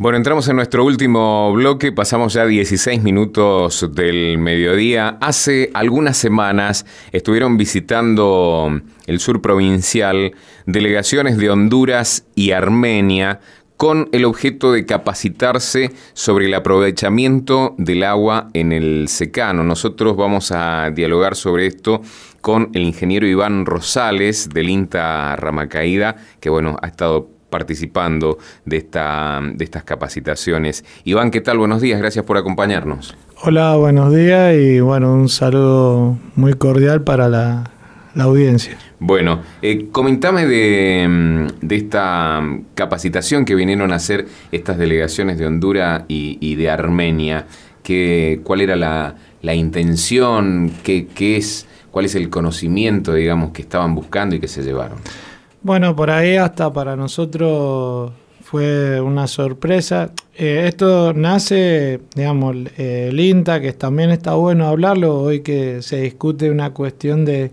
Bueno, entramos en nuestro último bloque, pasamos ya 16 minutos del mediodía. Hace algunas semanas estuvieron visitando el sur provincial delegaciones de Honduras y Armenia con el objeto de capacitarse sobre el aprovechamiento del agua en el secano. Nosotros vamos a dialogar sobre esto con el ingeniero Iván Rosales del INTA Ramacaída, que bueno, ha estado participando de, esta, de estas capacitaciones. Iván, ¿qué tal? Buenos días, gracias por acompañarnos. Hola, buenos días y bueno, un saludo muy cordial para la, audiencia. Bueno, eh, comentame de, de, esta capacitación que vinieron a hacer estas delegaciones de Honduras y, de Armenia. Que, ¿Cuál era la, la intención? ¿Qué, ¿Qué es? ¿Cuál es el conocimiento, digamos, que estaban buscando y que se llevaron? Bueno, por ahí hasta para nosotros fue una sorpresa. Eh, esto nace, digamos, el INTA, que también está bueno hablarlo, hoy que se discute una cuestión de,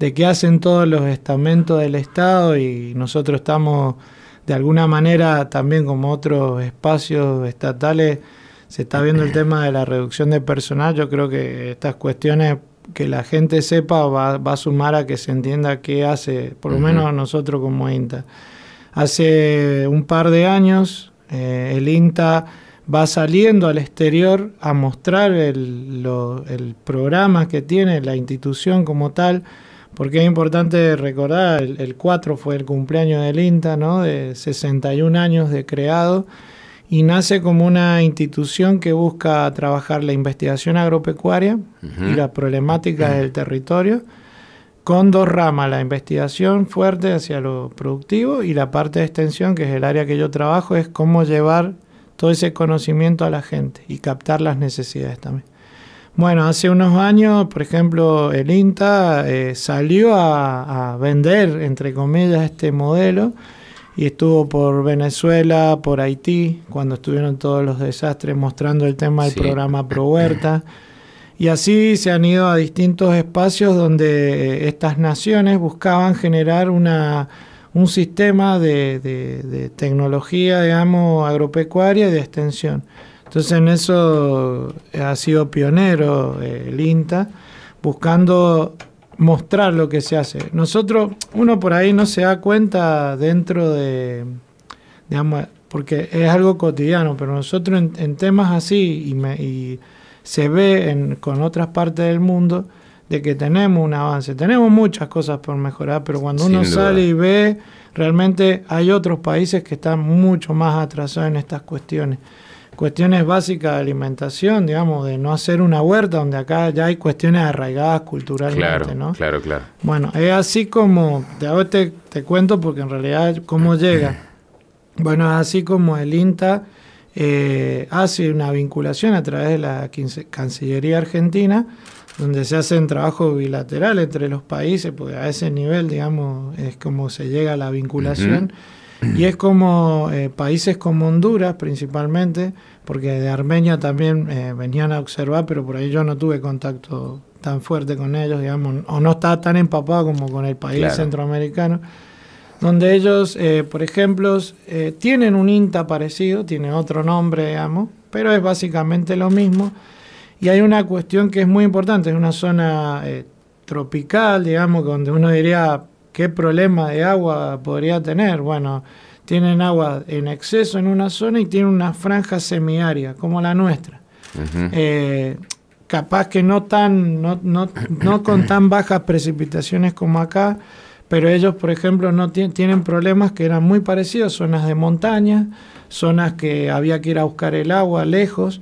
de qué hacen todos los estamentos del Estado y nosotros estamos de alguna manera también como otros espacios estatales, se está viendo el tema de la reducción de personal. Yo creo que estas cuestiones que la gente sepa va, a sumar a que se entienda qué hace, por lo menos nosotros como INTA. Hace un par de años eh, el INTA va saliendo al exterior a mostrar el, programa que tiene la institución como tal, porque es importante recordar, el, el 4 fue el cumpleaños del INTA, ¿no? de 61 años de creado y nace como una institución que busca trabajar la investigación agropecuaria y la problemática del territorio con dos ramas, la investigación fuerte hacia lo productivo y la parte de extensión, que es el área que yo trabajo, es cómo llevar todo ese conocimiento a la gente y captar las necesidades también. Bueno, hace unos años, por ejemplo, el INTA eh, salió a, a vender, entre comillas, este modelo y estuvo por Venezuela, por Haití, cuando estuvieron todos los desastres mostrando el tema del programa Pro Huerta. Y así se han ido a distintos espacios donde eh, estas naciones buscaban generar una, un sistema de, tecnología, digamos, agropecuaria y de extensión. Entonces en eso ha sido pionero eh, el INTA, buscando mostrar lo que se hace. Nosotros, uno por ahí no se da cuenta dentro de, digamos, porque es algo cotidiano, pero nosotros en, temas así y, me, y se ve en, con otras partes del mundo de que tenemos un avance. Tenemos muchas cosas por mejorar, pero cuando uno sale y ve, realmente hay otros países que están mucho más atrasados en estas cuestiones cuestiones básicas de alimentación, digamos, de no hacer una huerta, donde acá ya hay cuestiones arraigadas culturalmente, claro, ¿no? Claro, claro. Bueno, es así como, te, te, cuento porque en realidad cómo llega. Bueno, es así como el INTA eh, hace una vinculación a través de la Cancillería Argentina, donde se hacen trabajo bilateral entre los países, porque a ese nivel, digamos, es como se llega a la vinculación. Y es como eh, países como Honduras principalmente, porque de Armenia también eh, venían a observar, pero por ahí yo no tuve contacto tan fuerte con ellos, digamos, o no estaba tan empapado como con el país centroamericano, donde ellos, eh, por ejemplo, tienen un INTA parecido, tiene otro nombre, digamos, pero es básicamente lo mismo. Y hay una cuestión que es muy importante, es una zona tropical, digamos, donde uno diría, ¿Qué problema de agua podría tener? Bueno, tienen agua en exceso en una zona y tienen una franja semiaria, como la nuestra. Eh, capaz que no, tan, no, no, no, con tan bajas precipitaciones como acá, pero ellos, por ejemplo, no tienen problemas que eran muy parecidos, zonas de montaña, zonas que había que ir a buscar el agua lejos.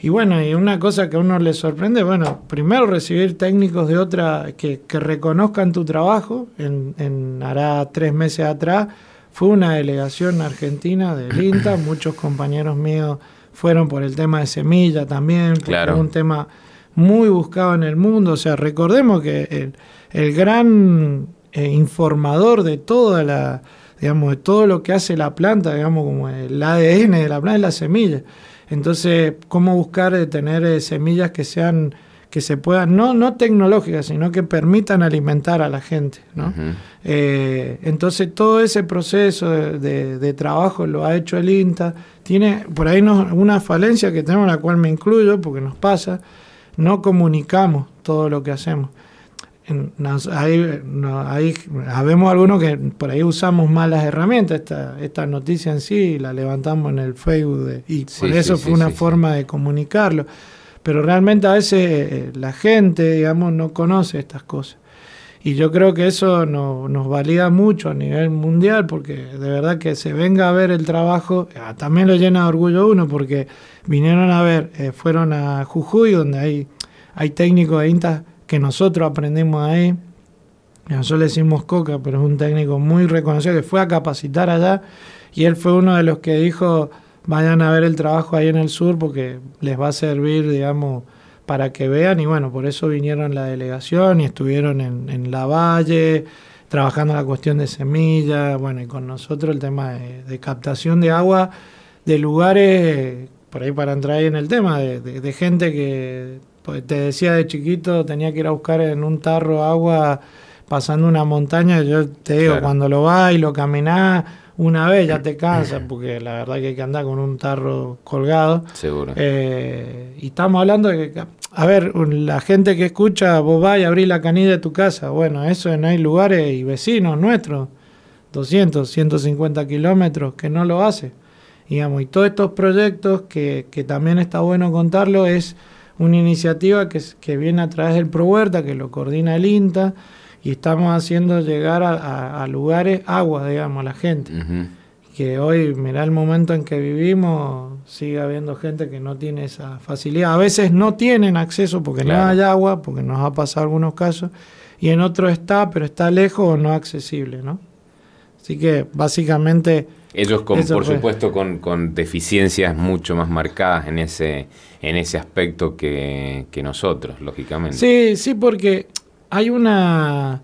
Y bueno, y una cosa que a uno le sorprende, bueno, primero recibir técnicos de otra que, que reconozcan tu trabajo. En, en, hará tres meses atrás fue una delegación argentina del INTA, muchos compañeros míos fueron por el tema de semilla también, claro. un tema muy buscado en el mundo. O sea, recordemos que el, el gran eh, informador de toda la, digamos, de todo lo que hace la planta, digamos, como el ADN de la planta es la semilla. Entonces, ¿cómo buscar tener eh, semillas que sean que se puedan, no, no tecnológicas, sino que permitan alimentar a la gente. ¿no? Eh, entonces todo ese proceso de, trabajo lo ha hecho el INTA. Tiene por ahí una falencia que tenemos, la cual me incluyo, porque nos pasa, no comunicamos todo lo que hacemos. Hay ahí, habemos algunos que por ahí usamos malas herramientas. Esta, esta noticia en sí la levantamos en el Facebook y por eso fue una forma de comunicarlo pero realmente a veces eh, la gente, digamos, no conoce estas cosas. Y yo creo que eso nos valida mucho a nivel mundial, porque de verdad que se venga a ver el trabajo, ah, también lo llena de orgullo uno, porque vinieron a ver, eh, fueron a Jujuy, donde hay, hay técnicos de INTA que nosotros aprendimos ahí. Nosotros le decimos Coca, pero es un técnico muy reconocido que fue a capacitar allá y él fue uno de los que dijo, vayan a ver el trabajo ahí en el sur porque les va a servir, digamos, para que vean. Y bueno, por eso vinieron la delegación y estuvieron en, la valle trabajando la cuestión de semillas, bueno, y con nosotros el tema de, captación de agua de lugares, por ahí para entrar ahí en el tema, de, gente que pues, te decía de chiquito tenía que ir a buscar en un tarro agua pasando una montaña, yo te digo, cuando lo vas y lo caminás, una vez ya te cansa, porque la verdad que hay que andar con un tarro colgado. Seguro. Eh, y estamos hablando de que, a ver, la gente que escucha, vos vas y abrís la canilla de tu casa. Bueno, eso en hay lugares y vecinos nuestros, 200, 150 kilómetros, que no lo hace. Digamos, y todos estos proyectos, que, que también está bueno contarlo, es una iniciativa que, que viene a través del Pro Huerta, que lo coordina el INTA y estamos haciendo llegar a, lugares agua, digamos, a la gente. Que hoy, mira el momento en que vivimos, sigue habiendo gente que no tiene esa facilidad. A veces no tienen acceso porque no hay agua, porque nos ha pasado algunos casos, y en otros está, pero está lejos o no accesible, ¿no? Así que básicamente... Ellos, con, por supuesto, con, con, deficiencias mucho más marcadas en ese, en ese aspecto que, que nosotros, lógicamente. Sí, sí, porque hay una...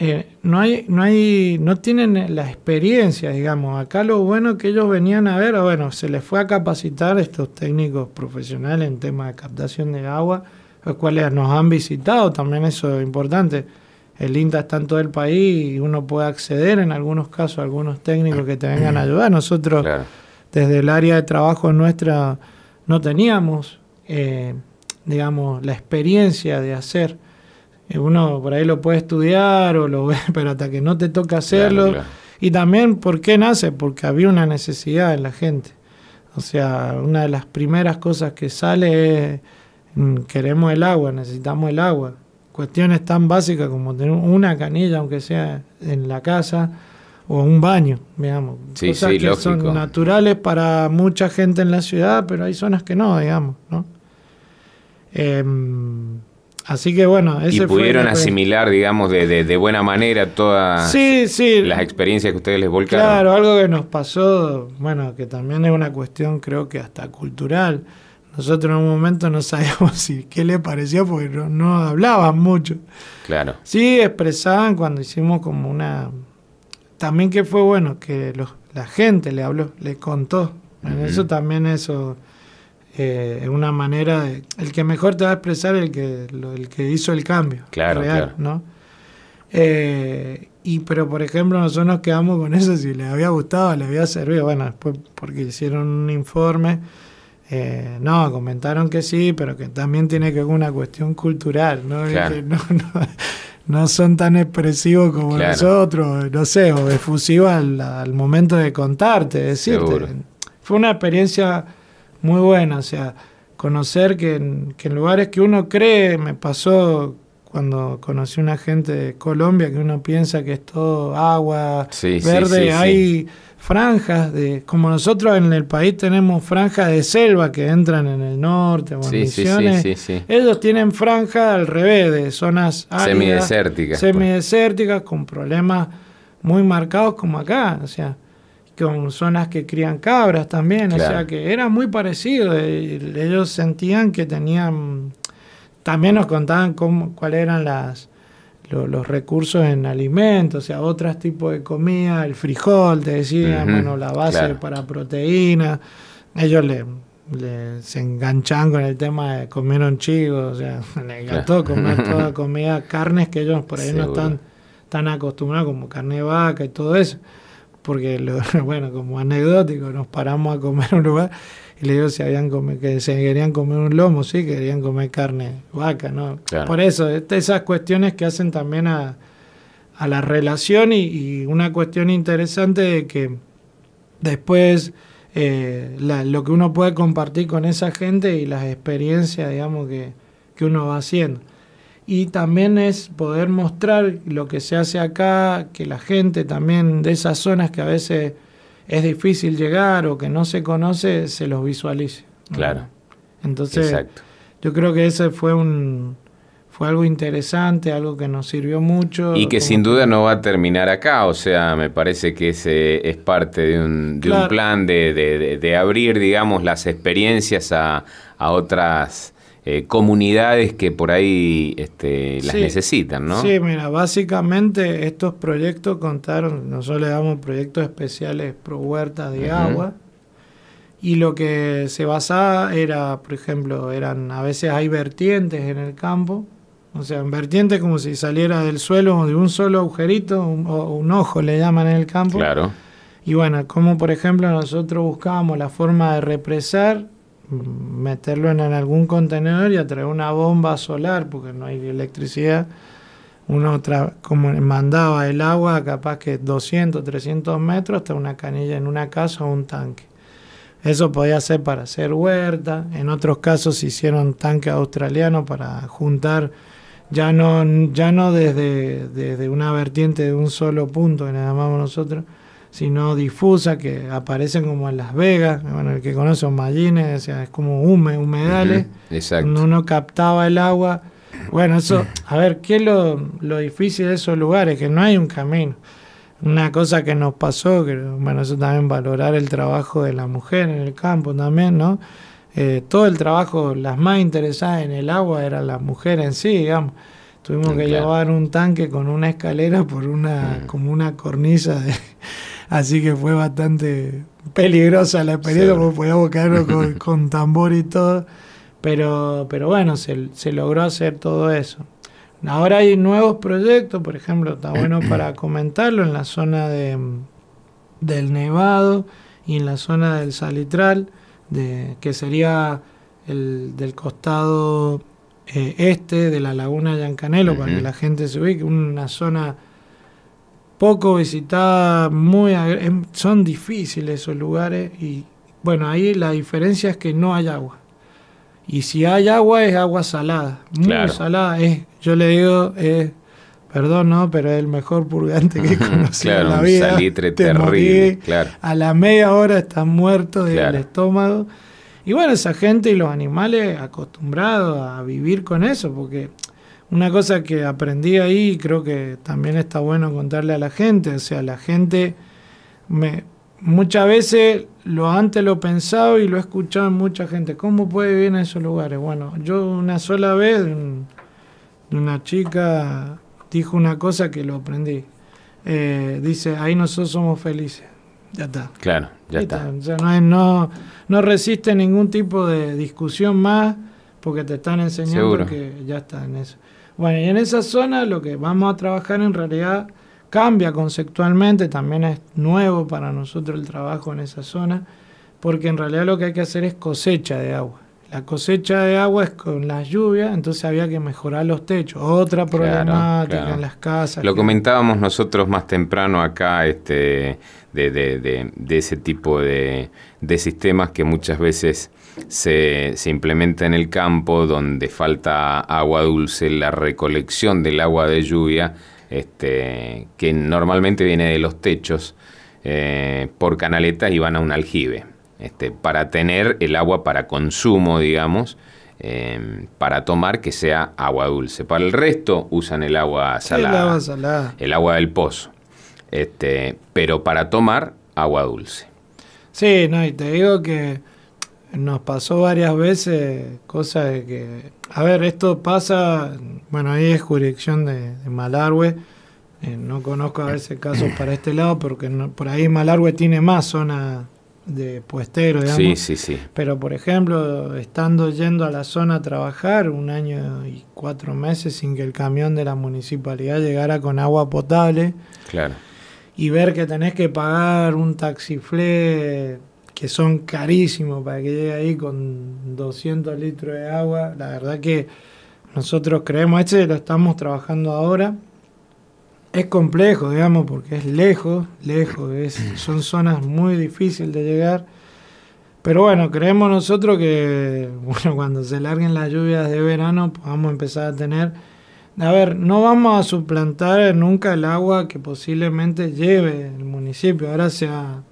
Eh, no hay, no hay, no tienen la experiencia, digamos. Acá lo bueno que ellos venían a ver, bueno, se les fue a capacitar estos técnicos profesionales en temas de captación de agua, los cuales nos han visitado, también eso es importante. El INTA está en todo el país y uno puede acceder en algunos casos a algunos técnicos que te vengan a ayudar. Nosotros, desde el área de trabajo nuestra, no teníamos, eh, digamos, la experiencia de hacer uno por ahí lo puede estudiar o lo ve, pero hasta que no te toca hacerlo. Y también, ¿por qué nace? Porque había una necesidad en la gente. O sea, una de las primeras cosas que sale es, mm, queremos el agua, necesitamos el agua. Cuestiones tan básicas como tener una canilla, aunque sea en la casa, o un baño, digamos. cosas que son naturales para mucha gente en la ciudad, pero hay zonas que no, digamos, ¿no? Eh, Así que bueno, ese y pudieron asimilar, digamos, de, de, buena manera todas las experiencias que ustedes les volcaron. Claro, algo que nos pasó, bueno, que también es una cuestión creo que hasta cultural. Nosotros en un momento no sabíamos si qué le parecía porque no, hablaban mucho. Claro. Sí, expresaban cuando hicimos como una... También que fue bueno que los, la gente le habló, le contó. Eso también eso eh, una manera de, el que mejor te va a expresar el que el que hizo el cambio claro, real, ¿no? Eh, y pero por ejemplo nosotros nos quedamos con eso si les había gustado les había servido bueno después porque hicieron un informe eh, no comentaron que sí pero que también tiene que ver una cuestión cultural no, no, son tan expresivos como nosotros no sé o efusivos al, al momento de contarte decirte. Fue una experiencia muy buena, o sea, conocer que en, que en lugares que uno cree, me pasó cuando conocí una gente de Colombia que uno piensa que es todo agua verde, hay franjas de, como nosotros en el país tenemos franjas de selva que entran en el norte o en misiones, ellos tienen franjas al revés, de zonas áridas, semidesérticas, pues. semidesérticas con problemas muy marcados como acá, o sea, con zonas que crían cabras también, o sea que era muy parecido. Eh, ellos sentían que tenían, también nos contaban cómo, cuáles eran las, los, recursos en alimentos, o sea, otros tipos de comida, el frijol, te decían, bueno, la base para proteínas. Ellos le, se enganchan con el tema de comieron chivos, o sea, le encantó comer toda comida, carnes que ellos por ahí no están tan acostumbrados como carne de vaca y todo eso. Porque, bueno, como anecdótico, nos paramos a comer un lugar y le digo si habían comer, que se querían comer un lomo, sí, querían comer carne vaca, ¿no? Por eso, esas cuestiones que hacen también a, a la relación y, una cuestión interesante de que después eh, lo que uno puede compartir con esa gente y las experiencias, digamos, que, que uno va haciendo. Y también es poder mostrar lo que se hace acá, que la gente también de esas zonas que a veces es difícil llegar o que no se conoce, se los visualice. Claro. Entonces, yo creo que ese fue un fue algo interesante, algo que nos sirvió mucho. Y que sin duda no va a terminar acá, o sea, me parece que ese es parte de un, de un plan de, de, de, abrir, digamos, las experiencias a, a otras eh, comunidades que por ahí este, las necesitan, ¿no? Sí, mira, básicamente estos proyectos contaron, nosotros le damos proyectos especiales pro huertas de agua, y lo que se basaba era, por ejemplo, eran a veces hay vertientes en el campo, o sea, en vertientes como si saliera del suelo de un solo agujerito, o un ojo le llaman en el campo. Claro. Y bueno, como por ejemplo nosotros buscábamos la forma de represar meterlo en, algún contenedor y atraer una bomba solar, porque no hay electricidad. Uno como mandaba el agua, capaz que 200, 300 metros, hasta una canilla en una casa o un tanque. Eso podía ser para hacer huerta. En otros casos se hicieron tanques australianos para juntar, ya no, ya no desde, desde una vertiente de un solo punto, que le llamamos nosotros, sino difusa, que aparecen como en Las Vegas, bueno, el que conoce Mallines, es como hume, humedales, Exacto. uno captaba el agua. Bueno, eso, a ver, ¿qué es lo, lo, difícil de esos lugares? Que no hay un camino. Una cosa que nos pasó, que bueno, eso también valorar el trabajo de la mujer en el campo también, ¿no? Eh, todo el trabajo, las más interesadas en el agua eran las mujeres en sí, digamos. Tuvimos que llevar un tanque con una escalera por una, como una cornisa de, Así que fue bastante peligrosa la experiencia, porque podíamos caernos con, tambor y todo. Pero, pero bueno, se, se logró hacer todo eso. Ahora hay nuevos proyectos, por ejemplo, está bueno para comentarlo en la zona de, del Nevado y en la zona del Salitral, de, que sería el del costado eh, este de la laguna Yancanelo, para que la gente se ubique, una zona poco visitada, muy em, son difíciles esos lugares y bueno, ahí la diferencia es que no hay agua. Y si hay agua es agua salada, muy salada, es yo le digo es perdón, no, pero es el mejor purgante que he conocido en la vida. salitre terrible, claro. A la media hora estás muerto del estómago. Y bueno, esa gente y los animales acostumbrados a vivir con eso, porque una cosa que aprendí ahí, creo que también está bueno contarle a la gente, o sea, la gente me muchas veces lo antes lo he pensado y lo he escuchado en mucha gente, ¿cómo puede vivir en esos lugares? Bueno, yo una sola vez una chica dijo una cosa que lo aprendí. Eh, dice, ahí nosotros somos felices. Ya está. Claro, ya está. O sea, no, no, no resiste ningún tipo de discusión más porque te están enseñando que ya está en eso. Bueno, y en esa zona lo que vamos a trabajar en realidad cambia conceptualmente, también es nuevo para nosotros el trabajo en esa zona, porque en realidad lo que hay que hacer es cosecha de agua. La cosecha de agua es con las lluvias, entonces había que mejorar los techos. Otra problemática en las casas. Lo comentábamos nosotros más temprano acá, este, de, de, de, ese tipo de, de sistemas que muchas veces se, se, implementa en el campo donde falta agua dulce, la recolección del agua de lluvia, este, que normalmente viene de los techos eh, por canaletas y van a un aljibe, este, para tener el agua para consumo, digamos, eh, para tomar que sea agua dulce. Para el resto usan el agua salada, el agua, salada. El agua del pozo, este, pero para tomar agua dulce. Sí, no, y te digo que nos pasó varias veces cosas de que, a ver, esto pasa, bueno, ahí es jurisdicción de, Malargüe, eh, no conozco a veces casos para este lado, porque por ahí Malargüe tiene más zona de puestero, digamos. Sí, sí, sí. Pero, por ejemplo, estando yendo a la zona a trabajar un año y cuatro meses sin que el camión de la municipalidad llegara con agua potable. Claro. Y ver que tenés que pagar un taxiflé que son carísimos para que llegue ahí con 200 litros de agua. La verdad que nosotros creemos, este lo estamos trabajando ahora. Es complejo, digamos, porque es lejos, lejos, es, son zonas muy difíciles de llegar. Pero bueno, creemos nosotros que bueno, cuando se larguen las lluvias de verano podamos empezar a tener... A ver, no vamos a suplantar nunca el agua que posiblemente lleve el municipio. Ahora se ha,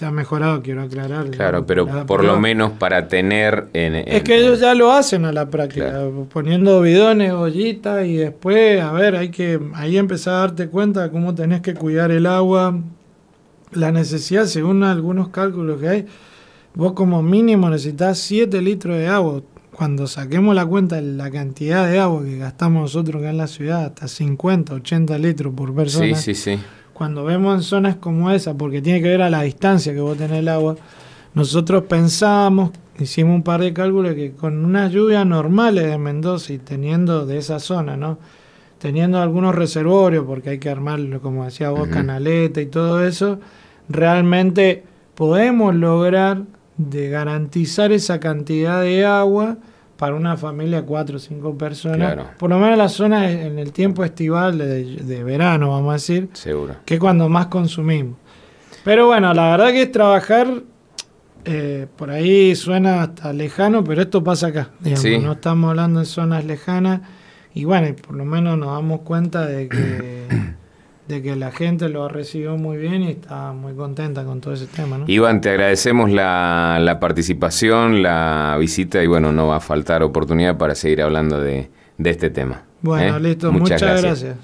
se ha mejorado, quiero aclarar. Claro, pero por lo menos para tener... En, es que ellos ya lo hacen a la práctica, poniendo bidones, ollitas y después, a ver, hay que ahí empezar a darte cuenta de cómo tenés que cuidar el agua, la necesidad, según algunos cálculos que hay, vos como mínimo necesitas 7 litros de agua. Cuando saquemos la cuenta de la cantidad de agua que gastamos nosotros acá en la ciudad, hasta 50, 80 litros por persona. Sí, sí, sí cuando vemos en zonas como esa, porque tiene que ver a la distancia que vos tenés el agua, nosotros pensamos, hicimos un par de cálculos que con unas lluvias normales de Mendoza y teniendo de esa zona, ¿no? Teniendo algunos reservorios, porque hay que armarlo, como decía vos, canaleta y todo eso, realmente podemos lograr de garantizar esa cantidad de agua para una familia de cuatro o cinco personas. Por lo menos la zona en el tiempo estival de, verano, vamos a decir. Seguro. Que es cuando más consumimos. Pero bueno, la verdad que es trabajar, eh, por ahí suena hasta lejano, pero esto pasa acá. No estamos hablando de zonas lejanas. Y bueno, por lo menos nos damos cuenta de que de que la gente lo ha recibido muy bien y está muy contenta con todo ese tema. ¿no? Iván, te agradecemos la, la, participación, la visita y bueno, no va a faltar oportunidad para seguir hablando de, de este tema. Bueno, ¿eh? listo, muchas, gracias.